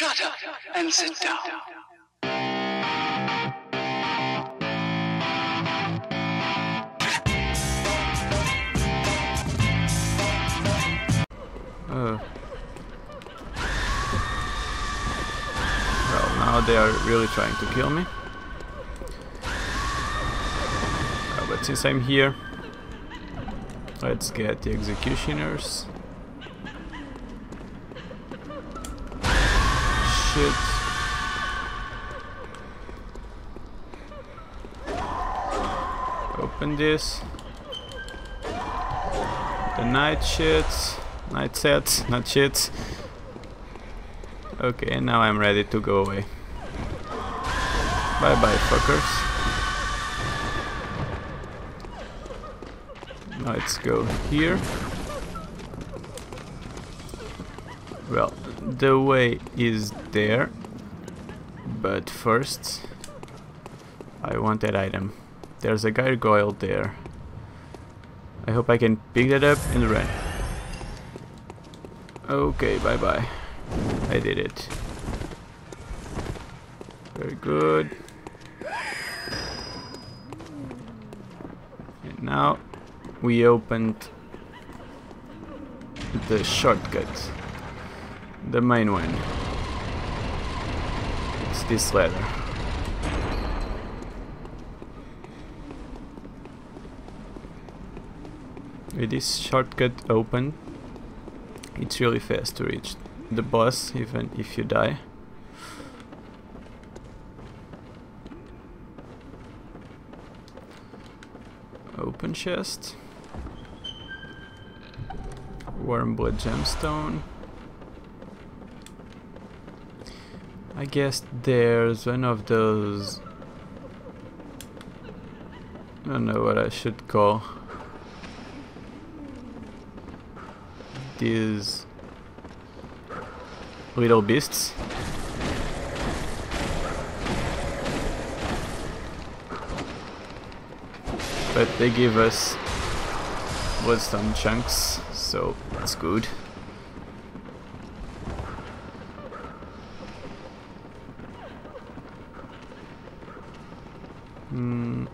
Shut up and sit down. Uh. Well, now they are really trying to kill me. Uh, but since I'm here, let's get the executioners. Shit. Open this. The night shits. Night sets, not shits. Okay, now I'm ready to go away. Bye bye, fuckers. Now let's go here. Well, the way is there, but first I want that item. There's a gargoyle there. I hope I can pick that up and run. Okay, bye bye. I did it. Very good. And now we opened the shortcut. The main one. It's this ladder. With this shortcut open, it's really fast to reach the boss even if you die. Open chest. Warm blood gemstone. I guess there's one of those I don't know what I should call these little beasts. But they give us bloodstone chunks, so that's good. Hmm.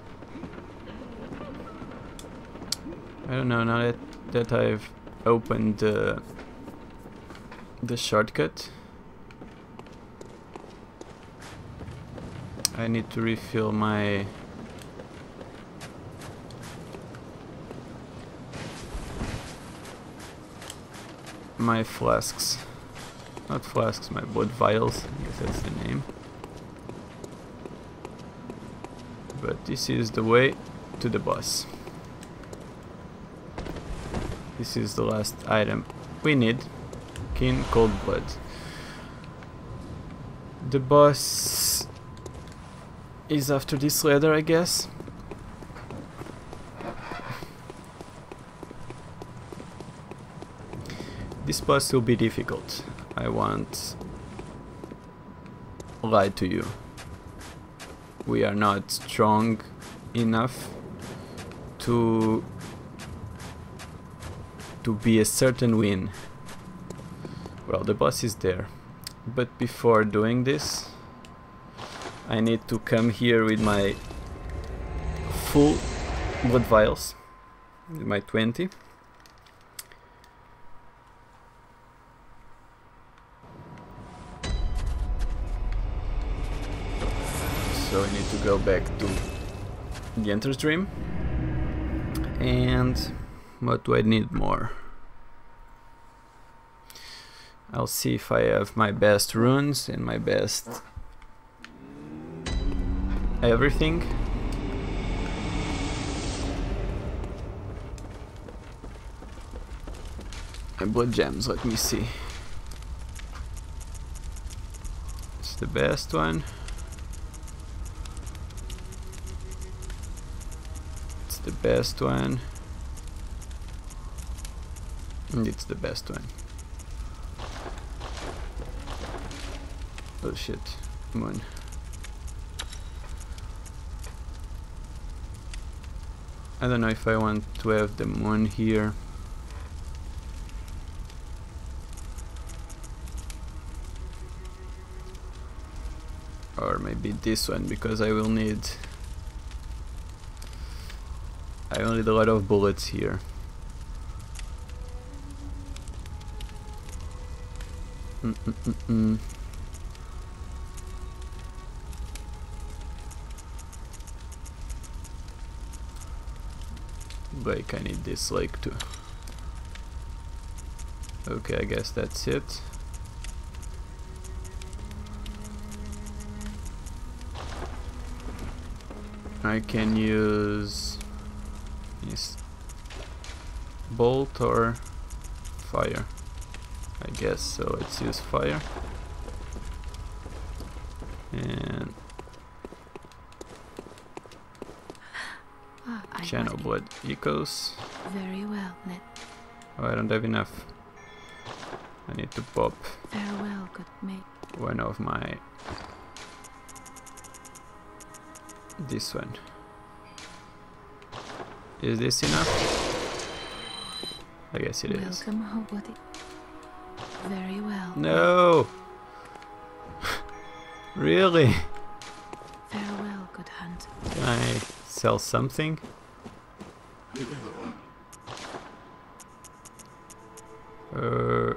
I don't know, now that, I've opened uh, the shortcut. I need to refill my my flasks. Not flasks, my blood vials. I guess that's the name. But this is the way to the boss. This is the last item we need. Kin Cold Blood. The boss is after this ladder, I guess. This boss will be difficult. I won't lie to you. We are not strong enough to to be a certain win. Well, the boss is there. But before doing this, I need to come here with my full blood vials, my 20. So I need to go back to the Hunter's Dream. And what do I need more? I'll see if I have my best runes and my best everything. My blood gems, let me see. It's the best one. It's the best one. It's the best one. Oh shit, moon. I don't know if I want to have the moon here. or maybe this one because I will need I will need a lot of bullets here mm -mm -mm. Like I need this lake too okay I guess that's it I can use this bolt or fire I guess so let's use fire. And oh, I channel blood echoes. Very well, Ned. oh I don't have enough. I need to pop Farewell, good mate. one of my this one. Is this enough? I guess it is. Welcome, Hobody. Very well. no really Farewell, good hunt. can I sell something uh,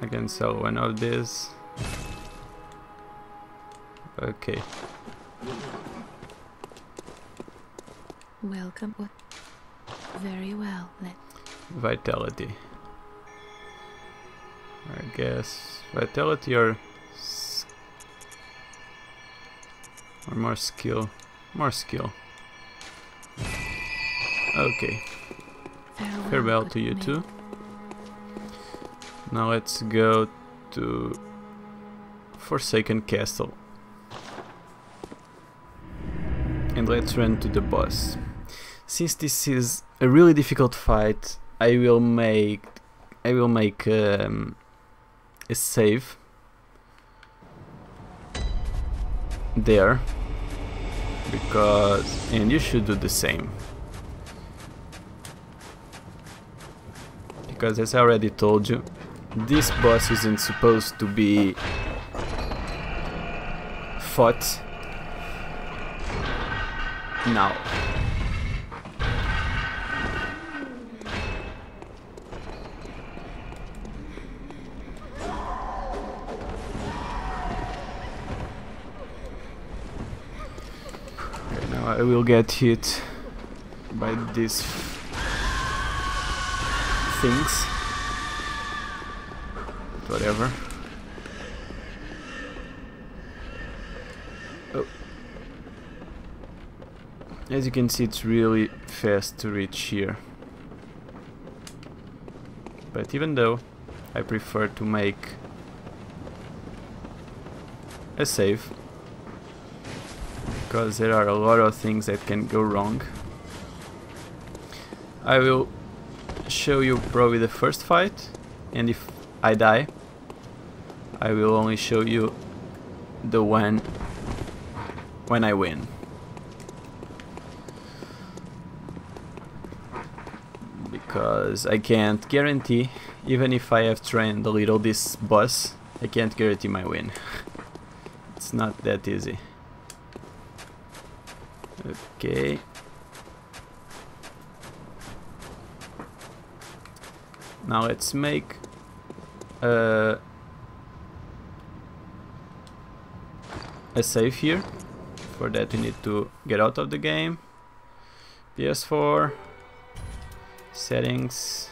I can sell one of these okay Welcome. Very well, Ned. vitality. I guess vitality or or more skill, more skill. Okay, Farewell, farewell to you too. Now let's go to Forsaken Castle. And let's run to the boss. Since this is a really difficult fight, I will make I will make um, a save there. Because and you should do the same. Because as I already told you this boss isn't supposed to be fought. Now I will get hit by these things. Whatever. Oh. As you can see, it's really fast to reach here. But even though I prefer to make a save, because there are a lot of things that can go wrong. I will show you probably the first fight, and if I die, I will only show you the one when I win. Because I can't guarantee, even if I have trained a little this boss, I can't guarantee my win. it's not that easy. Okay. Now let's make uh, a save here. For that we need to get out of the game. PS4 settings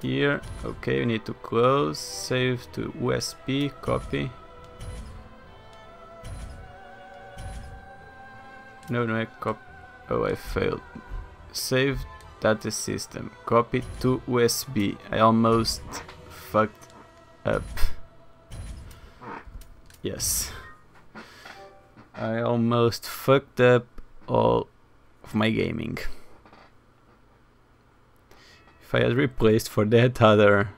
here. Okay, we need to close, save to USB, copy. No, no, I cop. Oh, I failed. Save data system. Copy to USB. I almost fucked up. Yes. I almost fucked up all of my gaming. If I had replaced for that other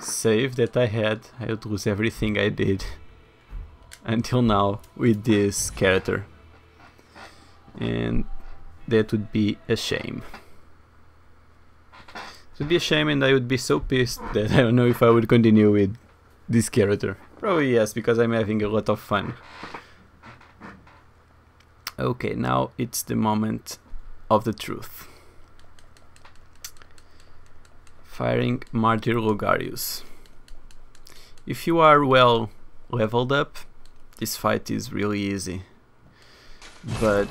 save that I had, I would lose everything I did until now with this character. And that would be a shame. It would be a shame and I would be so pissed that I don't know if I would continue with this character? Probably yes, because I'm having a lot of fun. Okay, now it's the moment of the truth. Firing Martyr Logarius. If you are well leveled up, this fight is really easy. But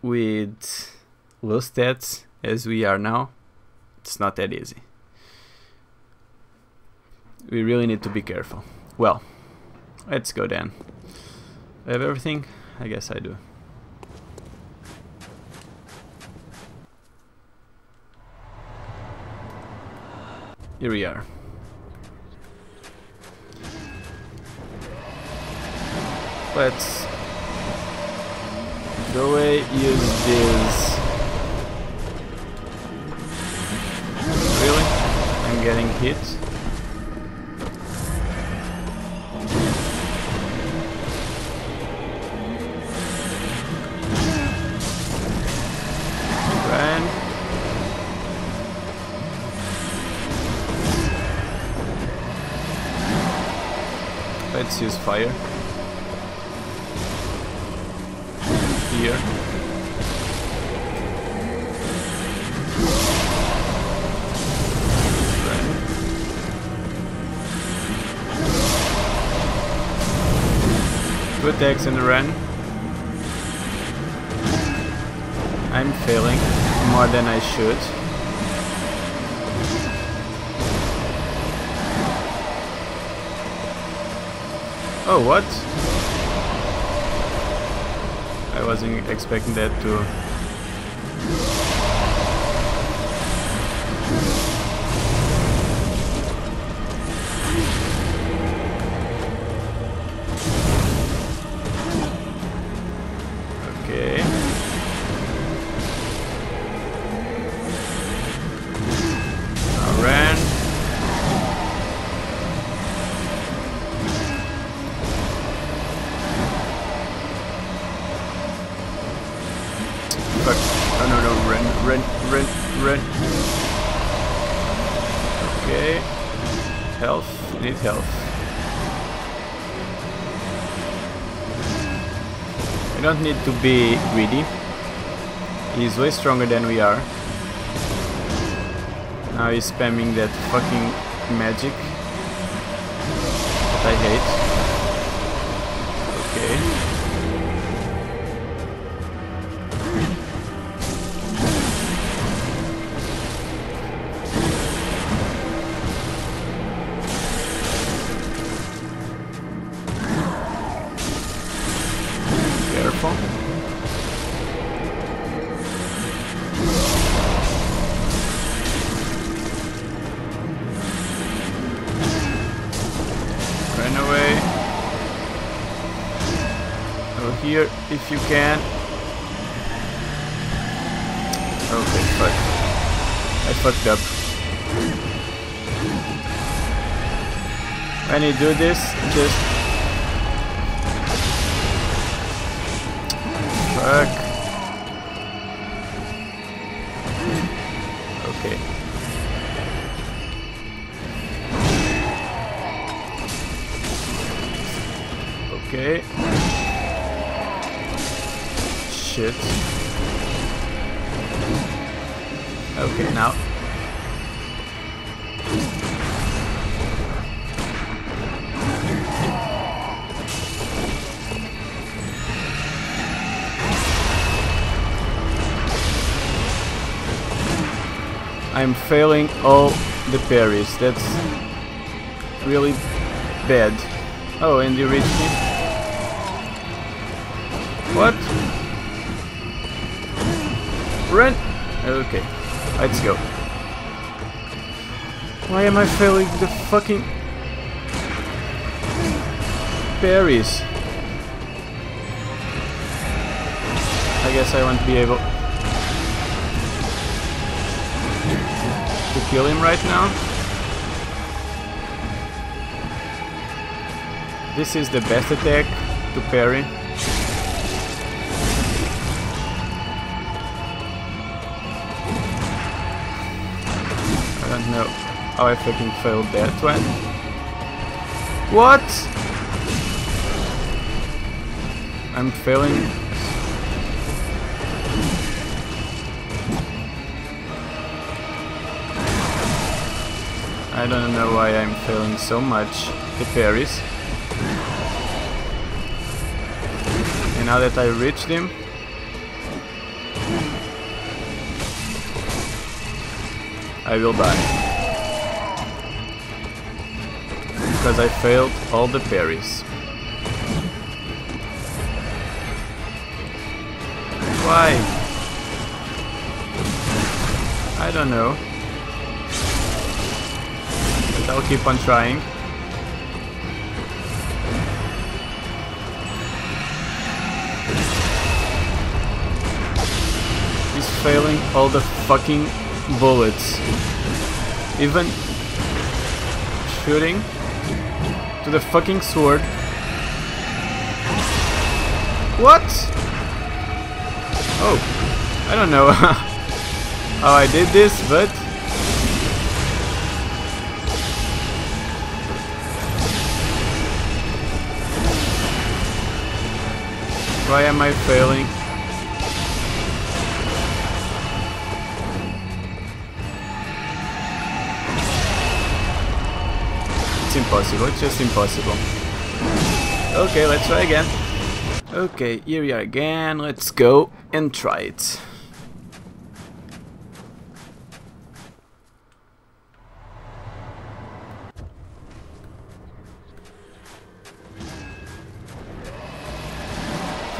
with low stats as we are now, it's not that easy. We really need to be careful. Well, let's go then. I have everything? I guess I do. Here we are. Let's go away, use this. Really? I'm getting hit. Let's use fire. In the run. I'm failing more than I should. Oh, what? I wasn't expecting that to... We don't need to be greedy. He's way stronger than we are. Now he's spamming that fucking magic that I hate. When you do this, just Fuck. Okay. Okay. Shit. Okay, now. I'm failing all the parries. That's really bad. Oh, and you reached me? What? Run! Okay, let's go. Why am I failing the fucking parries? I guess I won't be able kill him right now. This is the best attack to parry. I don't know how I fucking failed that one. What? I'm failing. I don't know why I'm failing so much the parries. And now that I reached him, I will die. Because I failed all the parries. Why? I don't know. I'll keep on trying. He's failing all the fucking bullets. Even shooting to the fucking sword. What? Oh, I don't know how I did this, but why am I failing? It's impossible, it's just impossible. Okay, let's try again. Okay, here we are again, let's go and try it.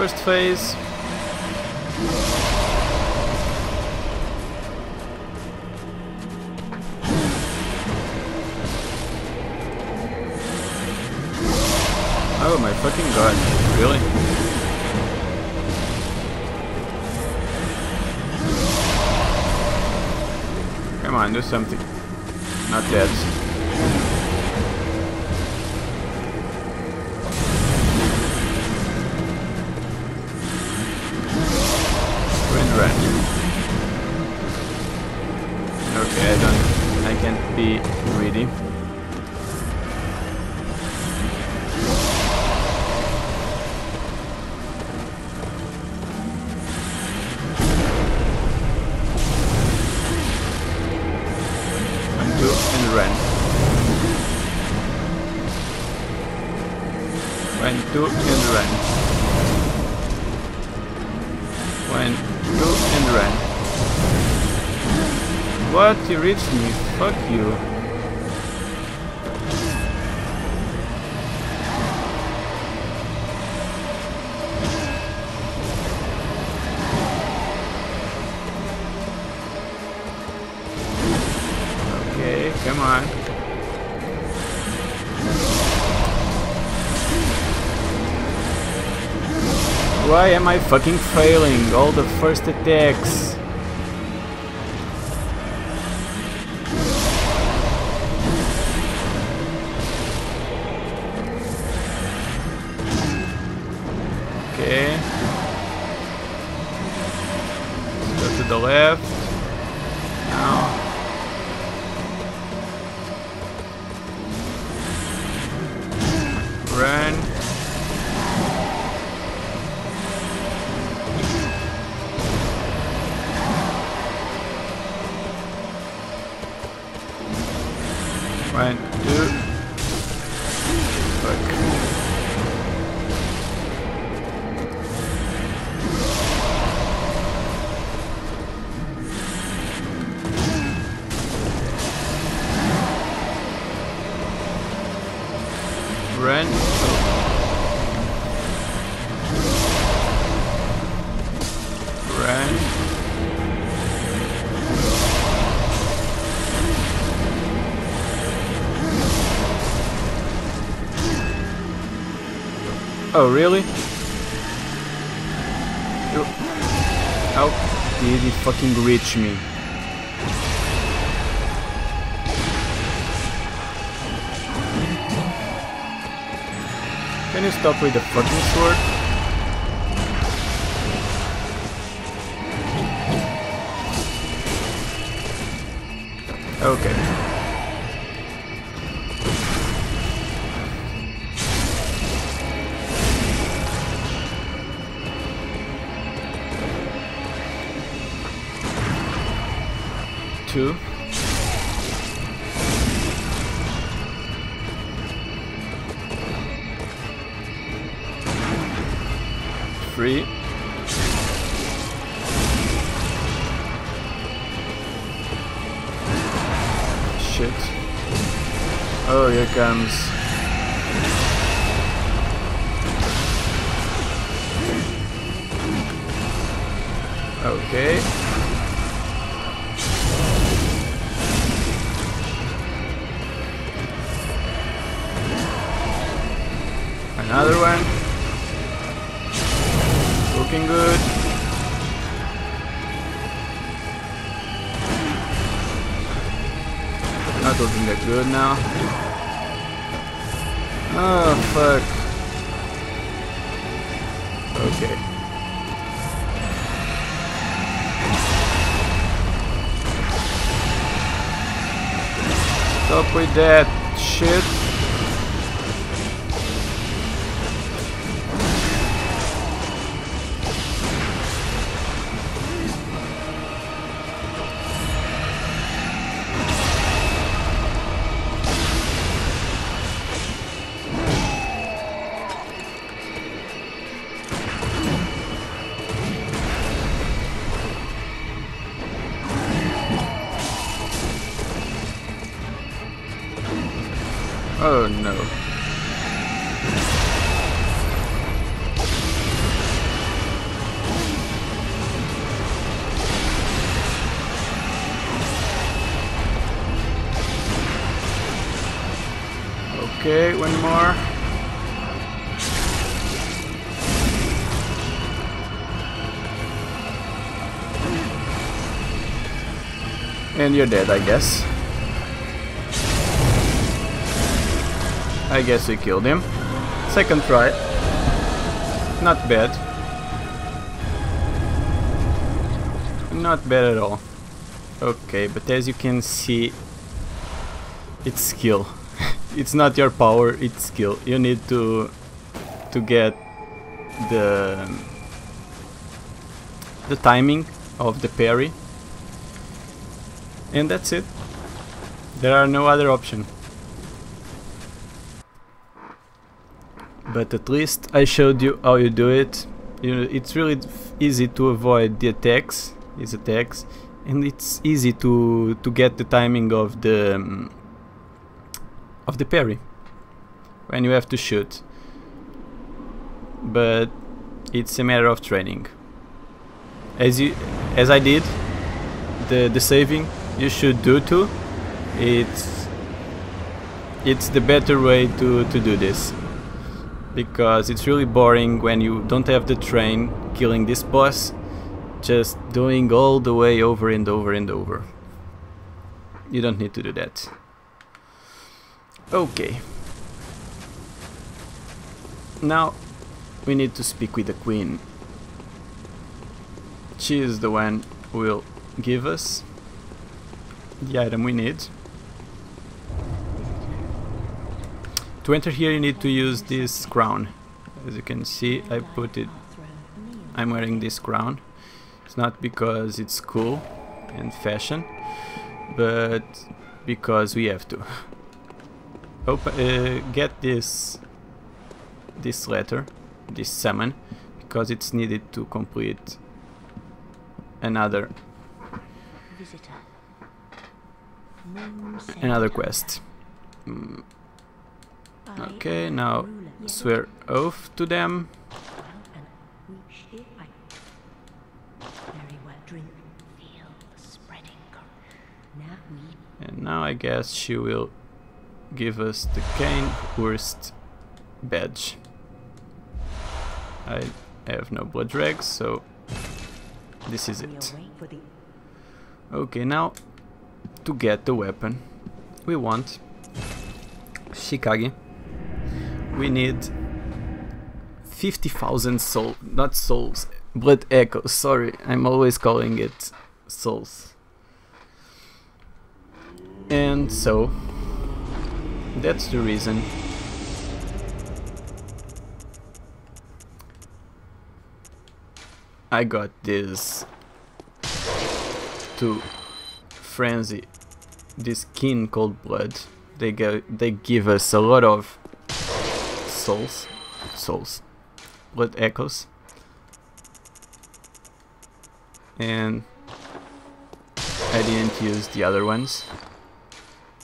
First phase. Oh my fucking god, really? Come on, do something. Not yet. What? You reached me. Fuck you. Okay, come on. Why am I fucking failing all the first attacks? 1, 2, Oh, really? How did he fucking reach me? Can you stop with the fucking sword? Okay. Okay. Another one. Looking good. Not looking that good now. Oh fuck. Okay. Stop with that shit. Okay, one more. And you're dead, I guess. I guess we killed him. Second try. Not bad. Not bad at all. Okay, but as you can see, it's skill. It's not your power, it's skill. You need to to get the the timing of the parry. And that's it. There are no other option. but at least I showed you how you do it. You know, it's really easy to avoid the attacks, his attacks, and it's easy to to get the timing of the um, of the parry when you have to shoot. But it's a matter of training. As you as I did, the the saving you should do too. It's it's the better way to to do this because it's really boring when you don't have the train killing this boss just doing all the way over and over and over you don't need to do that okay now we need to speak with the queen she is the one who will give us the item we need To enter here you need to use this crown. As you can see I put it I'm wearing this crown. It's not because it's cool and fashion but because we have to. Open, uh, get this this letter, this summon because it's needed to complete another Visitor. another quest. Mm, Okay, now swear oath to them. And now I guess she will give us the Cain Wurst badge. I have no blood dregs, so this is it. Okay, now to get the weapon we want Chikage we need 50,000 souls, not souls, blood echoes, sorry, I'm always calling it souls. And so, that's the reason. I got this to frenzy, this kin called blood, they go they give us a lot of souls, souls, blood echoes, and I didn't use the other ones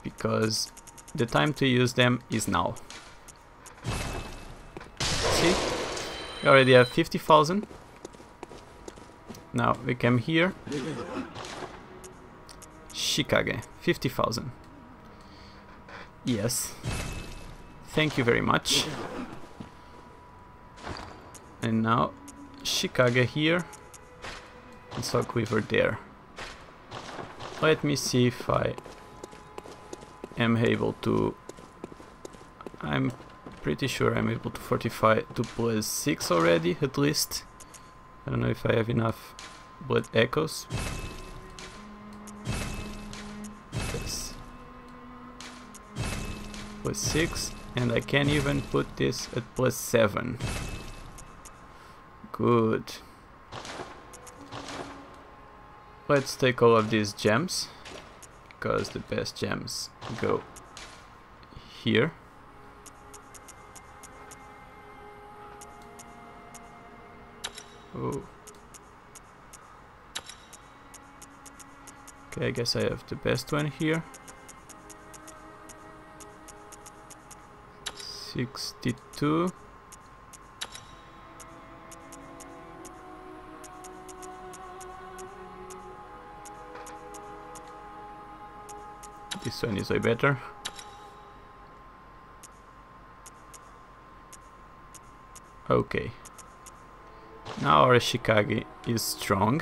because the time to use them is now. See, we already have 50,000. Now we come here. Chikage, 50,000. Yes. Thank you very much. And now Chikage here and Soul Quiver there. Let me see if I am able to... I'm pretty sure I'm able to fortify to plus 6 already, at least. I don't know if I have enough blood echoes. Yes. Plus 6, and I can even put this at plus 7. Good. Let's take all of these gems, because the best gems go here. Oh. Okay, I guess I have the best one here. 62. This one is way better. Okay. Now our Chikage is strong.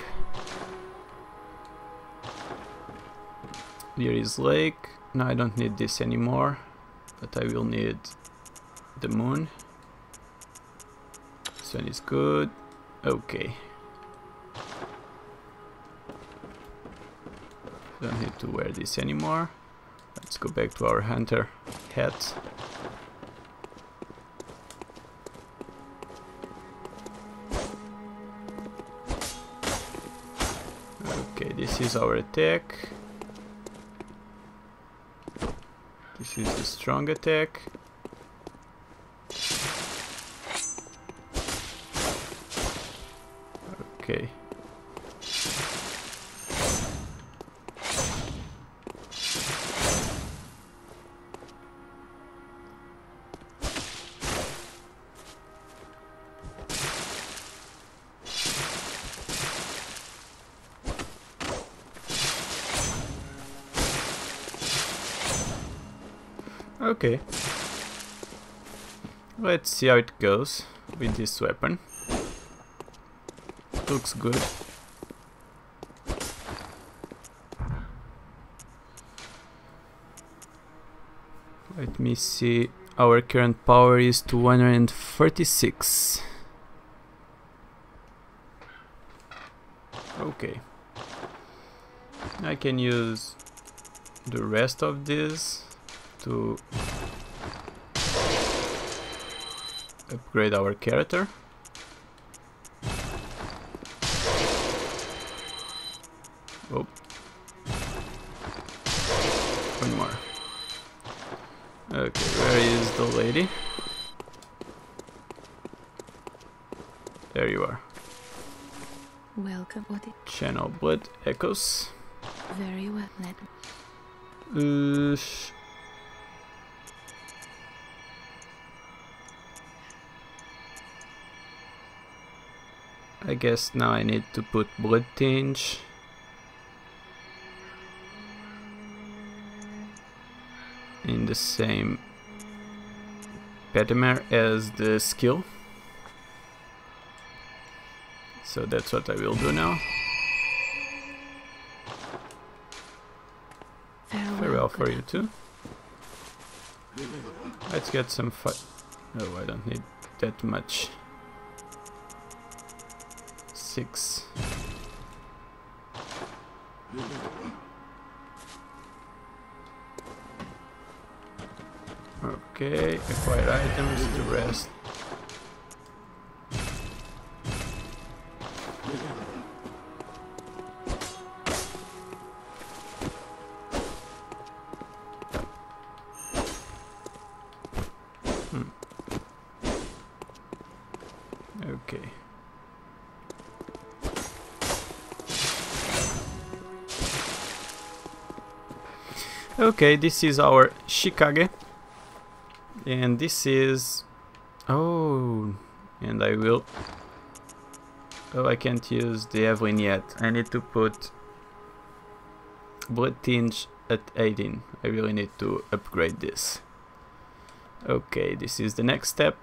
Here is lake. No, I don't need this anymore. But I will need the moon. This one is good. Okay. Don't need to wear this anymore. Let's go back to our hunter hat. Okay, this is our attack. This is the strong attack. Okay. Let's see how it goes with this weapon. Looks good. Let me see. Our current power is 236. Okay. I can use the rest of this to upgrade our character. Oh. One more. Okay, where is the lady? There you are. Welcome. What it Channel blood echoes. very well. Let Uh, I guess now I need to put blood tinge. In the same pentamer as the skill. So that's what I will do now. farewell. Farewell for you too. Let's get some fight. Oh, no, I don't need that much. Six. Okay, acquire items, the rest. Okay, this is our Chikage. And this is... Oh, and I will... Oh, I can't use the Evelyn yet. I need to put Bloodtinge at 18. I really need to upgrade this. Okay, this is the next step.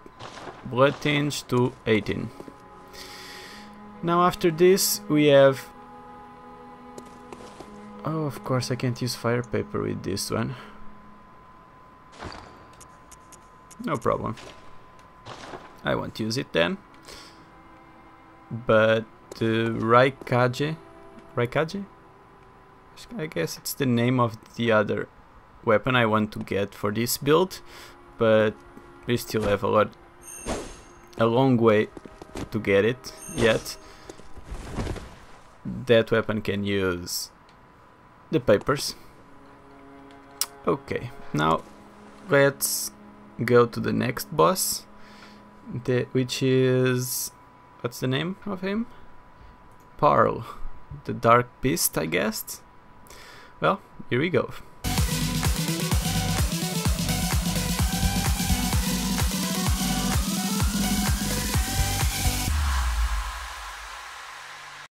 Bloodtinge to 18. Now after this we have... Oh, of course I can't use fire paper with this one. No problem. I won't use it then. But uh, Raikage, Raikage? I guess it's the name of the other weapon I want to get for this build, but we still have a lot, a long way to get it yet. That weapon can use the papers. Okay, now let's go to the next boss, the, which is what's the name of him? Paarl, the Dark Beast, I guess. Well, here we go.